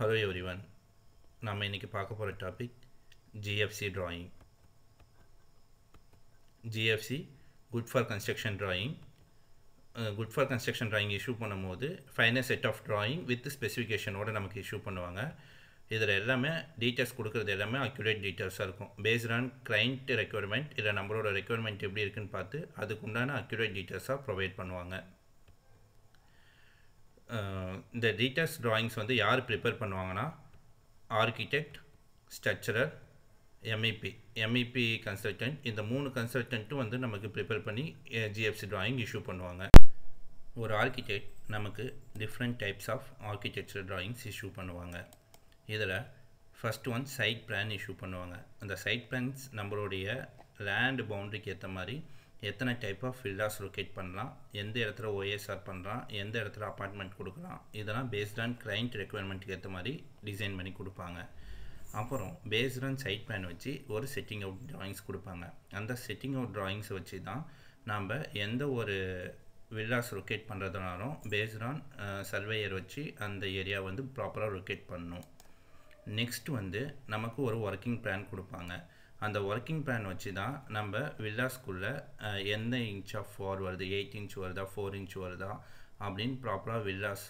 Hello everyone நம்ம இன்றைக்கி பார்க்க போகிற topic GFC drawing GFC good for construction drawing good for construction drawing issue பண்ணும்போது final set of drawing with ஸ்பெசிஃபிகேஷனோட நமக்கு issue பண்ணுவாங்க. இதில் எல்லாமே டீட்டெயில்ஸ் கொடுக்குறது எல்லாமே அக்யூரேட் டீட்டெயில்ஸாக இருக்கும். பேஸ்ட் ஆன் கிளைண்ட் ரெக்குயர்மெண்ட் இல்லை நம்மளோட ரெக்குயர்மெண்ட் எப்படி இருக்குன்னு பார்த்து அதுக்குண்டான அக்யூரேட் டீட்டெயில்ஸாக ப்ரொவைட் பண்ணுவாங்க. இந்த டீட்டெயில்ஸ் ட்ராயிங்ஸ் வந்து யார் ப்ரிப்பேர் பண்ணுவாங்கன்னா? Architect structural MEP MEP consultant இந்த மூணு கன்சல்டன்ட்டும் வந்து நமக்கு ப்ரிப்பேர் பண்ணி ஜிஎஃப்சி ட்ராயிங் இஷ்யூ பண்ணுவாங்க. ஒரு ஆர்கிடெக்ட் நமக்கு different types of architecture drawings issue பண்ணுவாங்க. இதில் first one site plan issue பண்ணுவாங்க. அந்த சைட் பிளான்ஸ் நம்மளுடைய லேண்ட் பவுண்டரிக்கு ஏற்ற மாதிரி எத்தனை டைப் ஆஃப் ஃபில்டாஸ் லொக்கேட் பண்ணலாம் எந்த இடத்துல ஓஎஸ்ஆர் பண்ணுறான் எந்த இடத்துல அப்பார்ட்மெண்ட் கொடுக்கலாம் இதெல்லாம் பேஸ்ட் ஆன் கிளைண்ட் ரெக்குயர்மெண்ட்டுக்கு ஏற்ற மாதிரி டிசைன் பண்ணி கொடுப்பாங்க. அப்புறம் பேஸ்ட் ஆன் சைட் பிளான் வச்சு ஒரு செட்டிங் அவுட் ட்ராயிங்ஸ் கொடுப்பாங்க. அந்த செட்டிங் அவுட் ட்ராயிங்ஸை வச்சு தான் நாம் எந்த ஒரு வில்லாஸ் லொக்கேட் பண்ணுறதுனாலும் பேஸ்ட் ஆன் சர்வேயர் வச்சு அந்த ஏரியா வந்து ப்ராப்பராக லொக்கேட் பண்ணணும். நெக்ஸ்ட் வந்து நமக்கு ஒரு ஒர்க்கிங் பிளான் கொடுப்பாங்க. அந்த ஒர்க்கிங் பிளான் வச்சு தான் நம்ம வில்லாஸ்குள்ளே எந்த இன்ச் ஆஃப் ஃபார் வருது எயிட் இன்ச் வருதா ஃபோர் இன்ச் வருதா அப்படின்னு ப்ராப்பராக வில்லாஸ்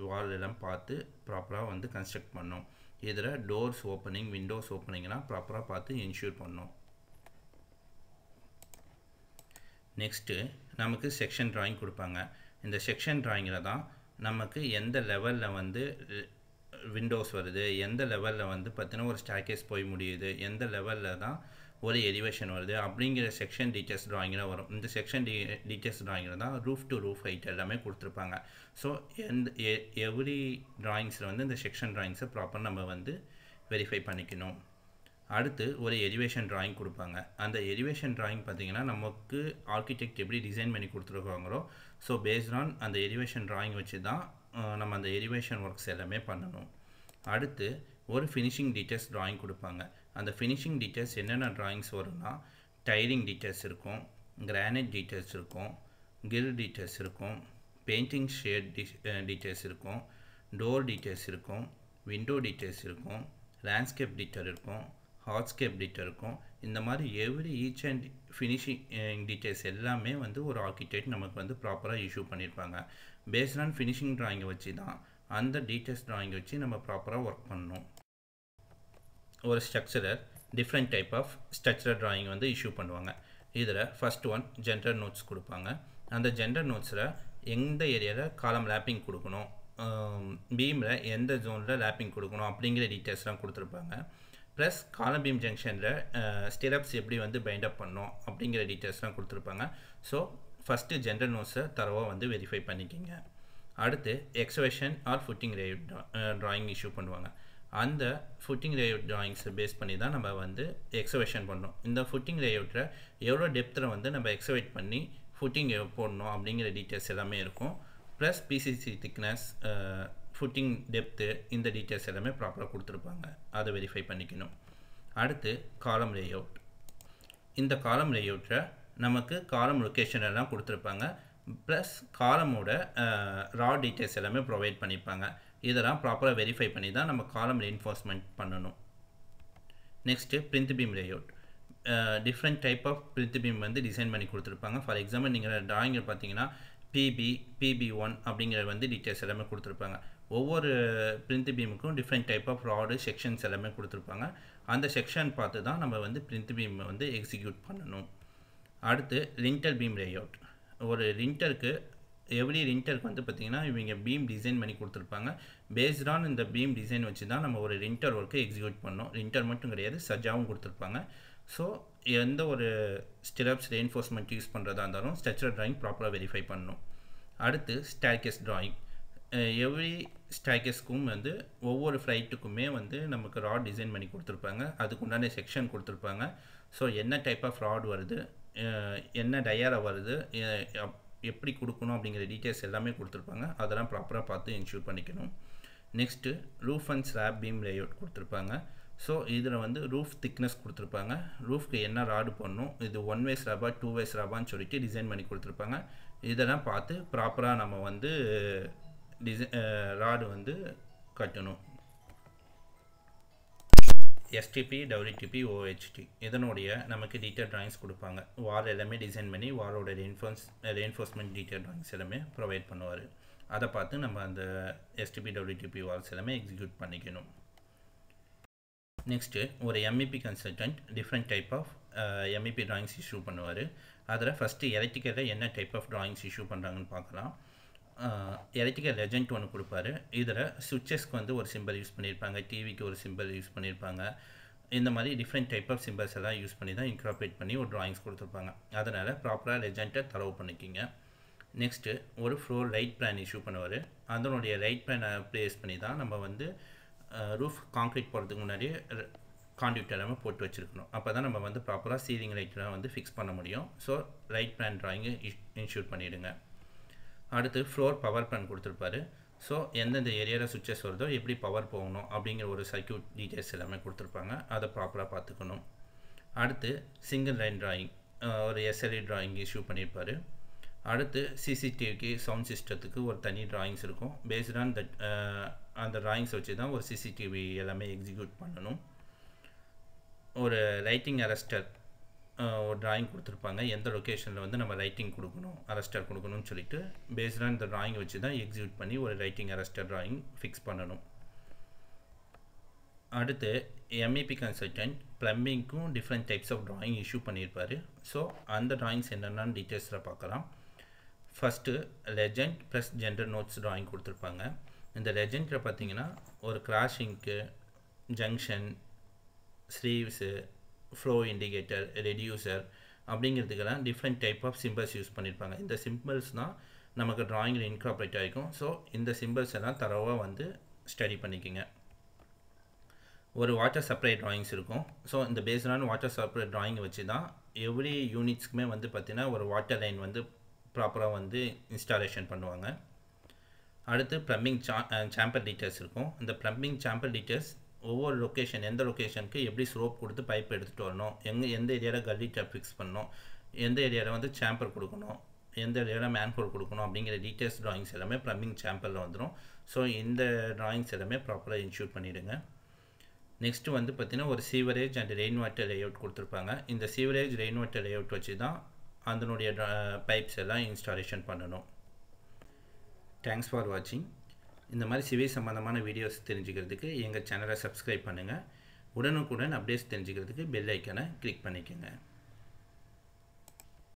வால் எல்லாம் பார்த்து ப்ராப்பராக வந்து கன்ஸ்ட்ரக்ட் பண்ணோம் இதில் டோர்ஸ் ஓப்பனிங் விண்டோஸ் ஓப்பனிங்லாம் ப்ராப்பராக பார்த்து இன்ஷூர் பண்ணோம் நெக்ஸ்ட்டு நமக்கு செக்ஷன் ட்ராயிங் கொடுப்பாங்க. இந்த செக்ஷன் ட்ராயிங்கில் தான் நமக்கு எந்த லெவலில் வந்து விண்டோஸ் வருது எந்த லெவலில் வந்து பார்த்தீங்கன்னா ஒரு ஸ்டாக்கேஸ் போய் முடியுது எந்த லெவலில் தான் ஒரு எலிவேஷன் வருது அப்படிங்கிற செக்ஷன் டீட்டெயில்ஸ் ட்ராயிங்கில் வரும். இந்த செக்ஷன் டீ டீச்சர்ஸ் ட்ராயிங்கில் தான் ரூஃப் டு ரூஃப் ஹைட் எல்லாமே கொடுத்துருப்பாங்க. ஸோ எந்த எவ்ரி ட்ராயிங்ஸில் வந்து இந்த செக்ஷன் ட்ராயிங்ஸை ப்ராப்பர் நம்ம வந்து வெரிஃபை பண்ணிக்கணும். அடுத்து ஒரு எலிவேஷன் ட்ராயிங் கொடுப்பாங்க. அந்த எலிவேஷன் ட்ராயிங் பார்த்தீங்கன்னா நமக்கு ஆர்கிடெக்ட் எப்படி டிசைன் பண்ணி கொடுத்துருக்காங்களோ ஸோ பேஸ்ட் ஆன் அந்த எலிவேஷன் ட்ராயிங் வச்சு தான் நம்ம அந்த எலிவேஷன் ஒர்க்ஸ் எல்லாமே பண்ணணும். அடுத்து ஒரு ஃபினிஷிங் டீட்டெயில்ஸ் ட்ராயிங் கொடுப்பாங்க. அந்த ஃபினிஷிங் டீட்டெயில்ஸ் என்னென்ன ட்ராயிங்ஸ் வரும்னா டைரிங் டீட்டெயில்ஸ் இருக்கும் கிரானைட் டீட்டெயில்ஸ் இருக்கும் கில் டீட்டெயில்ஸ் இருக்கும் பெயிண்டிங் ஷேட் டீட்டெயில்ஸ் இருக்கும் டோர் டீட்டெயில்ஸ் இருக்கும் விண்டோ டீட்டெயில்ஸ் இருக்கும் லேண்ட்ஸ்கேப் டீட்டெயில் இருக்கும் ஹார்ட்ஸ்கேப் டீட்டெயில் இருக்கும். இந்த மாதிரி every each and finishing details எல்லாமே வந்து ஒரு ஆர்கிடெக்ட் நமக்கு வந்து ப்ராப்பராக இஷ்யூ பண்ணியிருப்பாங்க பேஸ்ட் ஆன் ஃபினிஷிங் ட்ராயிங்கை வச்சு தான் அந்த டீட்டெயில்ஸ் ட்ராயிங்கை வச்சு நம்ம ப்ராப்பராக ஒர்க் பண்ணணும். ஒரு structural different type of structural drawing வந்து இஷ்யூ பண்ணுவாங்க. இதில் ஃபஸ்ட் ஒன் ஜென்ரல் நோட்ஸ் கொடுப்பாங்க. அந்த ஜென்ரல் நோட்ஸில் எந்த ஏரியாவில் காலம் லேப்பிங் கொடுக்கணும்? பீமில் எந்த ஜோனில் லேப்பிங் கொடுக்கணும்? அப்படிங்கிற டீட்டெயில்ஸ்லாம் கொடுத்துருப்பாங்க. ப்ளஸ் காலம் ஜங்ஷனில் ஸ்டிரப்ஸ் எப்படி வந்து பைண்ட் அப் அப்படிங்கிற டீட்டெயில்ஸ்லாம் கொடுத்துருப்பாங்க. ஸோ ஃபஸ்ட்டு ஜென்ரல் நோட்ஸை தரவாக வந்து வெரிஃபை பண்ணிக்கிங்க. அடுத்து excavation or footing rev drawing issue பண்ணுவாங்க. அந்த ஃபுட்டிங் லேஅவுட் ட்ராயிங்ஸை பேஸ் பண்ணி தான் நம்ம வந்து எக்ஸவேஷன் பண்ணோம் இந்த ஃபுட்டிங் லேஅவுட்டில் எவ்வளோ டெப்த்தில் வந்து நம்ம எக்ஸவேட் பண்ணி ஃபுட்டிங் போடணும் அப்படிங்கிற டீட்டெயில்ஸ் எல்லாமே இருக்கும். Plus PCC thickness footing depth இந்த டீட்டெயில்ஸ் எல்லாமே ப்ராப்பராக கொடுத்துருப்பாங்க. அதை வெரிஃபை பண்ணிக்கணும். அடுத்து காலம் லேஅவுட் இந்த காலம் லேஅவுட்டில் நமக்கு காலம் லொக்கேஷன் எல்லாம் கொடுத்துருப்பாங்க. ப்ளஸ் காலமோட ரா டீட்டெயில்ஸ் எல்லாமே ப்ரொவைட் பண்ணியிருப்பாங்க இதெல்லாம் ப்ராப்பராக வெரிஃபை பண்ணி தான் நம்ம காலம் ரெயின்ஃபோர்ஸ்மெண்ட் பண்ணணும். Next plinth beam layout different type of plinth beam வந்து டிசைன் பண்ணி கொடுத்துருப்பாங்க. ஃபார் எக்ஸாம்பிள் நீங்கள் டிராயிங்கில் பார்த்தீங்கன்னா பிபி பிபி ஒன் அப்படிங்கிற வந்து டீட்டெயில்ஸ் எல்லாமே கொடுத்துருப்பாங்க. ஒவ்வொரு print பீமுக்கும் different type of rod sections எல்லாமே கொடுத்துருப்பாங்க. அந்த செக்ஷன் பார்த்து தான் நம்ம வந்து பிரிண்ட் பீமை வந்து எக்ஸிக்யூட் பண்ணணும். அடுத்து லிண்டர் பீம் லேஅவுட் ஒரு லிண்டருக்கு எவ்ரி லிண்டருக்கு வந்து பார்த்திங்கன்னா இவங்க பீம் டிசைன் பண்ணி கொடுத்துருப்பாங்க. பேஸ்ட் ஆன் இந்த பீம் டிசைன் வச்சு தான் நம்ம ஒரு லிண்டர் ஒர்க்கை எக்ஸிக்யூட் பண்ணோம் லிண்டர் மட்டும் கிடையாது சஜாவும் கொடுத்துருப்பாங்க. ஸோ எந்த ஒரு ஸ்டிரப்ஸ் ரெயின்ஃபோர்ஸ்மெண்ட் யூஸ் பண்ணுறதா இருந்தாலும் ஸ்ட்ரக்சர் ட்ராயிங் ப்ராப்பராக வெரிஃபை பண்ணணும். அடுத்து ஸ்டார்கேஸ் ட்ராயிங் எவ்ரி ஸ்டாக்கஸ்க்கும் வந்து ஒவ்வொரு ஃப்ளைட்டுக்குமே வந்து நமக்கு ராட் டிசைன் பண்ணி கொடுத்துருப்பாங்க. அதுக்குண்டான செக்ஷன் கொடுத்துருப்பாங்க. ஸோ என்ன டைப் ஆஃப் ராட் வருது என்ன டயரை வருது எப்படி கொடுக்கணும் அப்படிங்கிற டீட்டெயில்ஸ் எல்லாமே கொடுத்துருப்பாங்க. அதெல்லாம் ப்ராப்பராக பார்த்து இன்ஷூர் பண்ணிக்கணும். Next roof and slab beam layout கொடுத்துருப்பாங்க. ஸோ இதில் வந்து ரூஃப் திக்னஸ் கொடுத்துருப்பாங்க. ரூஃப்க்கு என்ன ராடு பண்ணணும் இது ஒன் வே ஸ்லாபா டூ வே ஸ்லாபான்னு சொல்லிட்டு டிசைன் பண்ணி கொடுத்துருப்பாங்க. இதெல்லாம் பார்த்து ப்ராப்பராக நம்ம வந்து டிசை ராடு வந்து கட்டணும். எஸ்டிபி டபிள்யூடிபி ஓஹெச்டி இதனுடைய நமக்கு டீட்டெயில் ட்ராயிங்ஸ் கொடுப்பாங்க. வார் எல்லாமே டிசைன் பண்ணி வாரோட ரெயின்ஃபோர்ஸ் ரெயின்ஃபோர்ஸ்மெண்ட் டீட்டெயில் ட்ராயிங்ஸ் எல்லாமே ப்ரொவைட் பண்ணுவார். அதை பார்த்து நம்ம அந்த எஸ்டிபி டபிள்யூடிபி வால்ஸ் எல்லாமே எக்ஸிக்யூட் பண்ணிக்கணும். நெக்ஸ்ட்டு ஒரு MEP consultant different type of MEP drawings issue பண்ணுவார். அதில் ஃபஸ்ட்டு எலக்ட்ரிக்கலில் என்ன டைப் ஆஃப் ட்ராயிங்ஸ் இஷ்யூ பண்ணுறாங்கன்னு பார்க்கலாம். எலக்ட்ரிக்கல் லெஜெண்ட் ஒன்று கொடுப்பாரு. இதில் சுவிட்சஸ்க்கு வந்து ஒரு சிம்பிள் யூஸ் பண்ணியிருப்பாங்க டிவிக்கு ஒரு சிம்பிள் யூஸ் பண்ணியிருப்பாங்க இந்த மாதிரி டிஃப்ரெண்ட் டைப் ஆஃப் சிம்பிள்ஸ் எல்லாம் யூஸ் பண்ணி தான் இன்க்ராப்ரேட் பண்ணி ஒரு ட்ராயிங்ஸ் கொடுத்துருப்பாங்க. அதனால் ப்ராப்பராக லெஜெண்ட்டை தரவு பண்ணிக்கிங்க. நெக்ஸ்ட்டு ஒரு ஃப்ளோர் லைட் பிளான் இஷ்யூ பண்ணுவார். அதனுடைய லைட் பிளானை ப்ளேஸ் பண்ணி தான் நம்ம வந்து ரூஃப் காங்க்ரீட் போகிறதுக்கு முன்னாடியே கான்டியூட் எல்லாமே போட்டு வச்சுருக்கணும். அப்போ தான் நம்ம வந்து ப்ராப்பராக சீலிங் லைட்லாம் வந்து ஃபிக்ஸ் பண்ண முடியும். ஸோ லைட் பிளான் ட்ராயிங்கு இன்ஷூட் பண்ணிவிடுங்க அடுத்து ஃப்ளோர் பவர் பிளான் கொடுத்துருப்பாரு. ஸோ எந்தெந்த ஏரியாவில் சுவிச்சஸ் வருதோ எப்படி பவர் போகணும் அப்படிங்கிற ஒரு சர்க்கியூட் டீட்டெயில்ஸ் எல்லாமே கொடுத்துருப்பாங்க. அதை ப்ராப்பராக பார்த்துக்கணும். அடுத்து சிங்கிள் லைன் ட்ராயிங் ஒரு எஸ்எல்இ ட்ராயிங் இஷ்யூ பண்ணியிருப்பார் அடுத்து சிசிடிவிக்கு சவுண்ட் சிஸ்டத்துக்கு ஒரு தனி ட்ராயிங்ஸ் இருக்கும். பேஸ்ட் ஆன் தட் அந்த ட்ராயிங்ஸ் வச்சு தான் ஒரு சிசிடிவி எல்லாமே எக்ஸிக்யூட் பண்ணணும். ஒரு ரைட்டிங் அரெஸ்டர் ஒரு ட்ராயிங் கொடுத்துருப்பாங்க. எந்த லொக்கேஷனில் வந்து நம்ம ரைட்டிங் கொடுக்கணும் அரெஸ்டர் கொடுக்கணும்னு சொல்லிட்டு பேஸ்டாக இந்த ட்ராயிங் வச்சு தான் எக்ஸிக்யூட் பண்ணி ஒரு ரைட்டிங் அரெஸ்டர் ட்ராயிங் ஃபிக்ஸ் பண்ணணும். அடுத்து MEP consultant ப்ளம்பிங்க்கும் different types of drawing issue பண்ணியிருப்பார். ஸோ அந்த ட்ராயிங்ஸ் என்னென்னு டீட்டெயில்ஸில் பார்க்கலாம். First legend plus general notes drawing கொடுத்துருப்பாங்க. இந்த லெஜெண்டில் பார்த்தீங்கன்னா ஒரு கிராஷிங்க்கு junction sleeves flow indicator reducer அப்படிங்கிறதுக்கெல்லாம் different type of symbols use பண்ணியிருப்பாங்க இந்த சிம்பிள்ஸ் தான் நமக்கு ட்ராயிங்கில் இன்கார்பரேட் ஆகிருக்கும் ஸோ இந்த சிம்பிள்ஸ் எல்லாம் தரவாக வந்து ஸ்டடி பண்ணிக்கோங்க. ஒரு வாட்டர் சப்ளை ட்ராயிங்ஸ் இருக்கும். ஸோ இந்த பேஸ்டான வாட்டர் சப்ளை ட்ராயிங் வச்சு தான் எவ்ரி யூனிட்ஸ்க்குமே வந்து பார்த்திங்கன்னா ஒரு வாட்டர் லைன் வந்து ப்ராப்பராக வந்து இன்ஸ்டாலேஷன் பண்ணுவாங்க. அடுத்து ப்ளம்பிங் சா சாம்பர் டீட்டெயில்ஸ் இருக்கும். இந்த ப்ளம்பிங் சாம்பர் டீட்டெயில்ஸ் ஒவ்வொரு லொக்கேஷன் எந்த லொக்கேஷனுக்கு எப்படி ஸ்ரோப் கொடுத்து பைப் எடுத்துகிட்டு வரணும் எங்கே எந்த ஏரியாவில் கல்லி டப் ஃபிக்ஸ் பண்ணணும் எந்த ஏரியாவில் வந்து சாம்பர் கொடுக்கணும் எந்த ஏரியாவில் மேன்ஹோல் கொடுக்கணும் அப்படிங்கிற டீட்டெயில்ஸ் ட்ராயிங்ஸ் எல்லாமே ப்ளம்பிங் சாம்பரில் வந்துடும் ஸோ இந்த ட்ராயிங்ஸ் எல்லாமே ப்ராப்பராக இன்ஷூட் பண்ணிவிடுங்க நெக்ஸ்ட்டு வந்து பார்த்திங்கன்னா ஒரு sewerage and rain water layout கொடுத்துருப்பாங்க. இந்த சீவரேஜ் ரெயின் வாட்டர் லேஅவுட் வச்சு தான் அதனுடைய பைப்ஸ் எல்லாம் இன்ஸ்டாலேஷன் பண்ணணும். தேங்க்ஸ் ஃபார் வாட்சிங் இந்த மாதிரி சிவில் சம்மந்தமான வீடியோஸ் தெரிஞ்சுக்கிறதுக்கு எங்கள் சேனலை சப்ஸ்கிரைப் பண்ணுங்கள் உடனுக்குடன் அப்டேட்ஸ் தெரிஞ்சுக்கிறதுக்கு பெல் ஐக்கனை கிளிக் பண்ணிக்கோங்க.